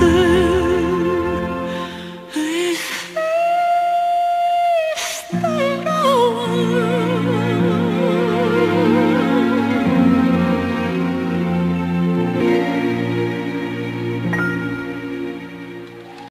the